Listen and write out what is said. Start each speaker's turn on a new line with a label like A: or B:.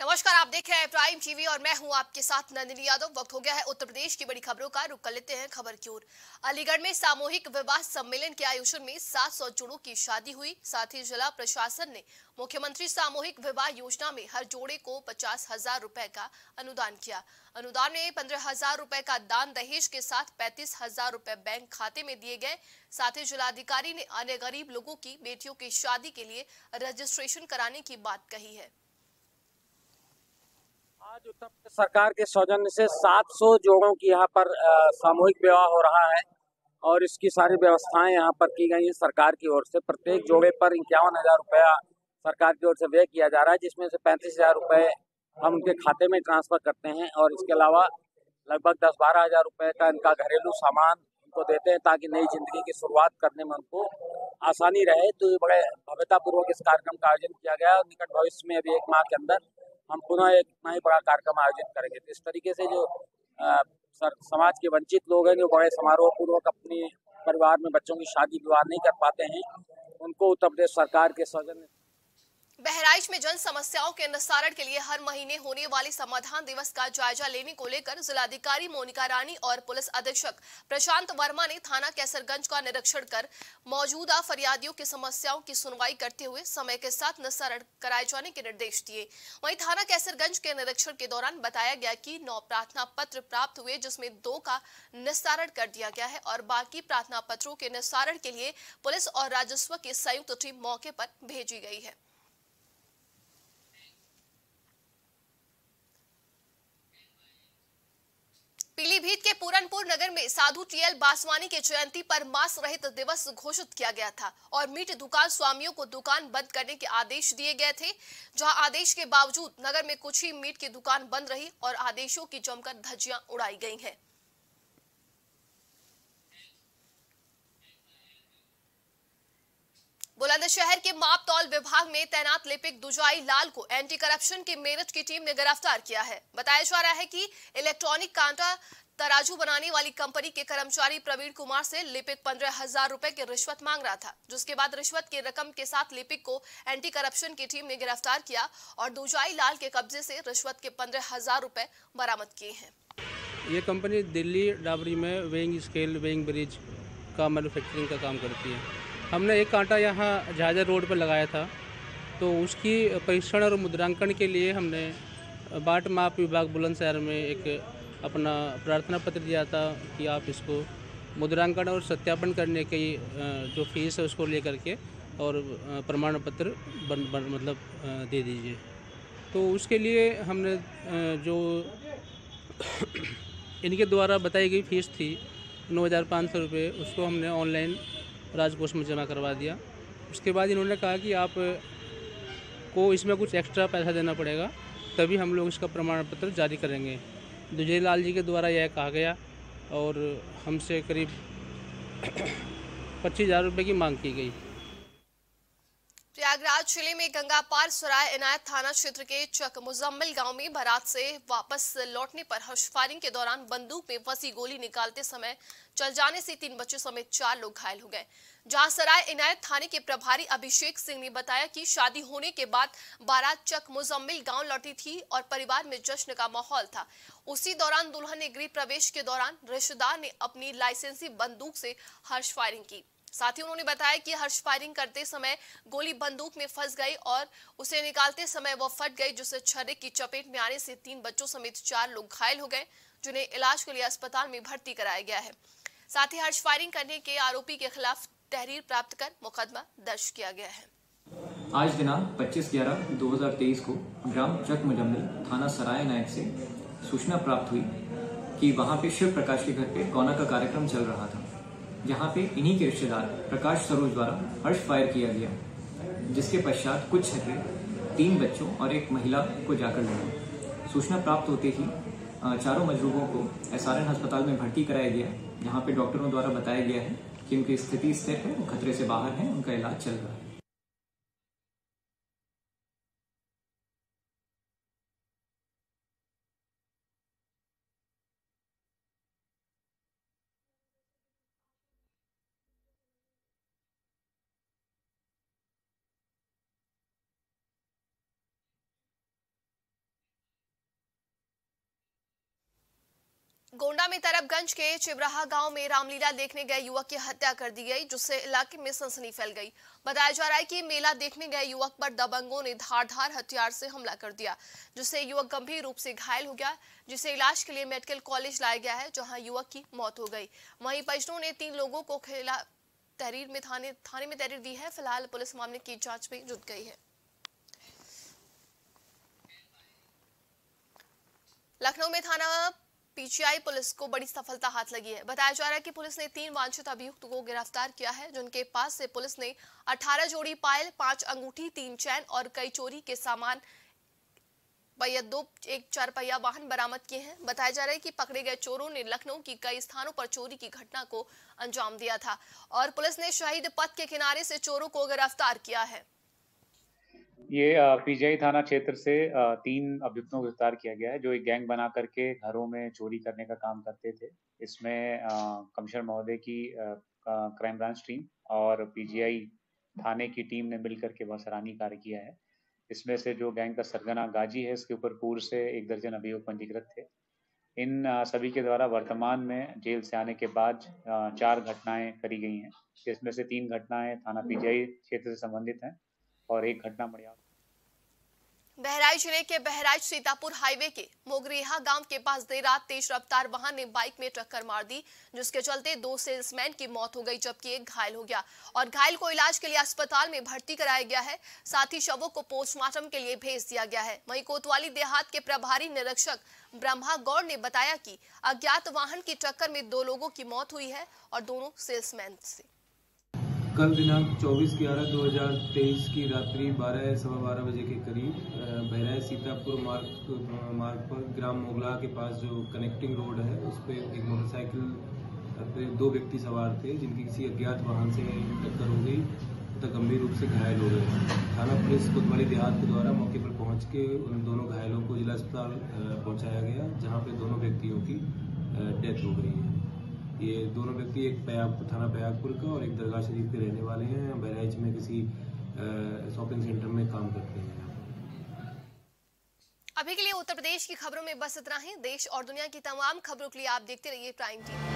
A: नमस्कार आप देख रहे हैं प्राइम टीवी और मैं हूं आपके साथ नंदिनी यादव वक्त हो गया है उत्तर प्रदेश की बड़ी खबरों का रुक कर लेते हैं खबर की ओर अलीगढ़ में सामूहिक विवाह सम्मेलन के आयोजन में 700 जोड़ों की शादी हुई साथ ही जिला प्रशासन ने मुख्यमंत्री सामूहिक विवाह योजना में हर जोड़े को पचास हजार रूपए का अनुदान किया अनुदान में पंद्रह हजार रूपए का दान दहेज के साथ पैंतीस हजार रूपए बैंक खाते में दिए गए साथ ही जिलाधिकारी ने अन्य गरीब लोगों की बेटियों की शादी के लिए रजिस्ट्रेशन कराने की बात कही है आज उत्तर प्रदेश सरकार के सौजन्य से 700 जोड़ों की यहाँ पर सामूहिक विवाह हो रहा है और इसकी सारी व्यवस्थाएं यहाँ पर की गई हैं सरकार की ओर से प्रत्येक जोड़े पर इक्यावन हजार रुपया सरकार की ओर से व्यय किया जा रहा है जिसमें से पैंतीस हजार रुपये हम उनके खाते में ट्रांसफर करते हैं और इसके अलावा लगभग दस बारह हजार रुपये का इनका घरेलू सामान उनको देते हैं ताकि नई जिंदगी की शुरुआत करने में उनको आसानी रहे तो ये बड़े भव्यतापूर्वक इस कार्यक्रम का आयोजन किया गया और निकट भविष्य में अभी एक माह के अंदर हम पुनः एक इतना ही बड़ा कार्यक्रम आयोजित करेंगे तो इस तरीके से जो सर, समाज के वंचित लोग हैं जो बड़े समारोह पूर्वक अपने परिवार में बच्चों की शादी विवाह नहीं कर पाते हैं उनको उत्तर प्रदेश सरकार के सौजन्य बहराइच में जन समस्याओं के निस्तारण के लिए हर महीने होने वाले समाधान दिवस का जायजा लेने को लेकर जिलाधिकारी मोनिका रानी और पुलिस अधीक्षक प्रशांत वर्मा ने थाना कैसरगंज का निरीक्षण कर मौजूदा फरियादियों की समस्याओं की सुनवाई करते हुए समय के साथ निस्तारण कराए जाने के निर्देश दिए वहीं थाना कैसरगंज के निरीक्षण के दौरान बताया गया की नौ प्रार्थना पत्र प्राप्त हुए जिसमे दो का निस्तारण कर दिया गया है और बाकी प्रार्थना पत्रों के निस्तारण के लिए पुलिस और राजस्व की संयुक्त टीम मौके पर भेजी गई है पीलीभीत के पूरनपुर नगर में साधु टीएल बासवानी के जयंती पर मास रहित दिवस घोषित किया गया था और मीट दुकान स्वामियों को दुकान बंद करने के आदेश दिए गए थे जहां आदेश के बावजूद नगर में कुछ ही मीट की दुकान बंद रही और आदेशों की जमकर धज्जियां उड़ाई गई हैं। बुलंदशहर के मापतौल विभाग में तैनात लिपिक दुजाई लाल को एंटी करप्शन के मेरठ की टीम ने गिरफ्तार किया है बताया जा रहा है कि इलेक्ट्रॉनिक कांटा तराजू बनाने वाली कंपनी के कर्मचारी प्रवीण कुमार से लिपिक पंद्रह हजार रूपए की रिश्वत मांग रहा था जिसके बाद रिश्वत की रकम के साथ लिपिक को एंटी करप्शन की टीम ने गिरफ्तार किया और दुजाई लाल के कब्जे से रिश्वत के पंद्रह हजार रूपए बरामद किए हैं ये कंपनी दिल्ली डाबरी में वेइंग स्केल वेइंग ब्रिज का मैन्युफैक्चरिंग का काम करती है हमने एक कांटा यहाँ झाजर रोड पर लगाया था तो उसकी परीक्षण और मुद्रांकन के लिए हमने बाट माप विभाग बुलंदशहर में एक अपना प्रार्थना पत्र दिया था कि आप इसको मुद्रांकन और सत्यापन करने की जो फीस है उसको लेकर के और प्रमाण पत्र बन, बन मतलब दे दीजिए तो उसके लिए हमने जो इनके द्वारा बताई गई फीस थी नौ हज़ार पाँच सौ रुपये उसको हमने ऑनलाइन राजकोष में जमा करवा दिया उसके बाद इन्होंने कहा कि आप को इसमें कुछ एक्स्ट्रा पैसा देना पड़ेगा तभी हम लोग इसका प्रमाण पत्र जारी करेंगे दुजय लाल जी के द्वारा यह कहा गया और हमसे करीब पच्चीस हज़ार रुपये की मांग की गई प्रयागराज जिले में गंगा पार सराय इनायत थाना क्षेत्र के चक मुजम्मिल गांव में बारात से वापस लौटने पर हर्ष फायरिंग के दौरान बंदूक में फंसी गोली निकालते समय चल जाने से तीन बच्चों समेत चार लोग घायल हो गए जहां सराय इनायत थाने के प्रभारी अभिषेक सिंह ने बताया कि शादी होने के बाद बारात चक मुजम्मिल गांव लौटी थी और परिवार में जश्न का माहौल था उसी दौरान दुल्हन ने गृह प्रवेश के दौरान रिश्तेदार ने अपनी लाइसेंसी बंदूक से हर्ष फायरिंग की साथ ही उन्होंने बताया कि हर्ष फायरिंग करते समय गोली बंदूक में फंस गई और उसे निकालते समय वह फट गई जिससे छर्रे की चपेट में आने से तीन बच्चों समेत चार लोग घायल हो गए जिन्हें इलाज के लिए अस्पताल में भर्ती कराया गया है साथ ही हर्ष फायरिंग करने के आरोपी के खिलाफ तहरीर प्राप्त कर मुकदमा दर्ज किया गया है आज दिनांक 25 ग्यारह 2023 को ग्राम चक मुजम्मिल थाना सराय नायक से सूचना प्राप्त हुई कि वहां पे शिव प्रकाश के घर पे गौना का कार्यक्रम चल रहा था जहां पे इन्हीं के रिश्तेदार प्रकाश सरोज द्वारा हर्ष फायर किया गया जिसके पश्चात कुछ छतरे तीन बच्चों और एक महिला को जाकर लगा सूचना प्राप्त होते ही चारों मजरूबों को एस अस्पताल में भर्ती कराया गया जहाँ पे डॉक्टरों द्वारा बताया गया है कि उनकी स्थिति स्थिर है वो खतरे से बाहर है उनका इलाज चल रहा है गोंडा में तरबगंज के चिबराहा गांव में रामलीला देखने गए युवक की हत्या कर दी गई जिससे इलाके में सनसनी फैल गई बताया जा रहा है कि मेला देखने गए युवक पर दबंगों ने धारधार हथियार से हमला कर दिया जिससे युवक गंभीर रूप से घायल हो गया जिसे इलाज के लिए मेडिकल कॉलेज लाया गया है जहां युवक की मौत हो गई वहीं परिजनों ने तीन लोगों को खिला तहरीर में थाने थाने में तहरीर दी है फिलहाल पुलिस मामले की जाँच में जुट गई है लखनऊ में थाना पीजीआई पुलिस को बड़ी सफलता हाथ लगी है बताया जा रहा है कि पुलिस ने तीन वांछित अभियुक्त को गिरफ्तार किया है जिनके पास से पुलिस ने 18 जोड़ी पायल पांच अंगूठी तीन चैन और कई चोरी के सामान पहिया दो एक चार पहिया वाहन बरामद किए हैं बताया जा रहा है कि पकड़े गए चोरों ने लखनऊ की कई स्थानों पर चोरी की घटना को अंजाम दिया था और पुलिस ने शहीद पथ के किनारे से चोरों को गिरफ्तार किया है ये पीजीआई थाना क्षेत्र से तीन अभियुक्तों को गिरफ्तार किया गया है जो एक गैंग बना करके घरों में चोरी करने का काम करते थे इसमें कमिश्नर महोदय की क्राइम ब्रांच टीम और पीजीआई थाने की टीम ने मिलकर के बहुत सराहनीय कार्य किया है इसमें से जो गैंग का सरगना गाजी है इसके ऊपर पूर्व से एक दर्जन अभियोग पंजीकृत थे इन सभी के द्वारा वर्तमान में जेल से आने के बाद चार घटनाएं करी गई हैं इसमें से तीन घटनाएं थाना पीजीआई क्षेत्र से संबंधित हैं और एक घटना मड़ियाल बहराइच जिले के बहराइच सीतापुर हाईवे के मोगरेहा गांव के पास देर रात तेज रफ्तार वाहन ने बाइक में टक्कर मार दी जिसके चलते दो सेल्समैन की मौत हो गई जबकि एक घायल हो गया और घायल को इलाज के लिए अस्पताल में भर्ती कराया गया है साथ ही शवों को पोस्टमार्टम के लिए भेज दिया गया है वहीं कोतवाली देहात के प्रभारी निरीक्षक ब्रह्मा गौड़ ने बताया की अज्ञात वाहन की टक्कर में दो लोगों की मौत हुई है और दोनों सेल्समैन से कल दिनांक 24 ग्यारह 2023 की रात्रि बारह सवा बारह बजे के करीब बहराय सीतापुर मार्ग मार्ग पर ग्राम मोगला के पास जो कनेक्टिंग रोड है उस पर एक मोटरसाइकिल पे दो व्यक्ति सवार थे जिनकी किसी अज्ञात वाहन से टक्कर हो गई तथा गंभीर रूप से घायल हो गए थाना पुलिस कोतवाली देहात के द्वारा मौके पर पहुंच के उन दोनों घायलों को जिला अस्पताल पहुंचाया गया जहां पे दोनों व्यक्तियों की डेथ हो गई ये दोनों व्यक्ति एक बयाग थाना प्रयागपुर का और एक दरगाह शरीफ के रहने वाले हैं बहराइच में किसी शॉपिंग सेंटर में काम करते हैं अभी के लिए उत्तर प्रदेश की खबरों में बस इतना ही देश और दुनिया की तमाम खबरों के लिए आप देखते रहिए प्राइम टीवी